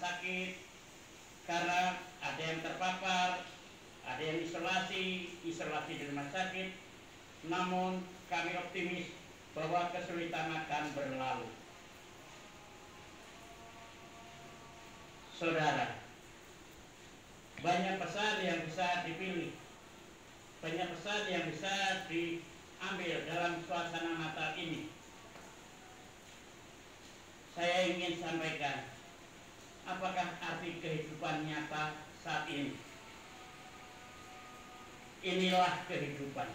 sakit karena ada yang terpapar, ada yang isolasi, isolasi di rumah sakit. Namun kami optimis bahwa kesulitan akan berlalu. Saudara, banyak pesan yang bisa dipilih, banyak pesan yang bisa diambil dalam suasana Natal ini. Saya ingin sampaikan, apakah arti kehidupan nyata saat ini? Inilah kehidupan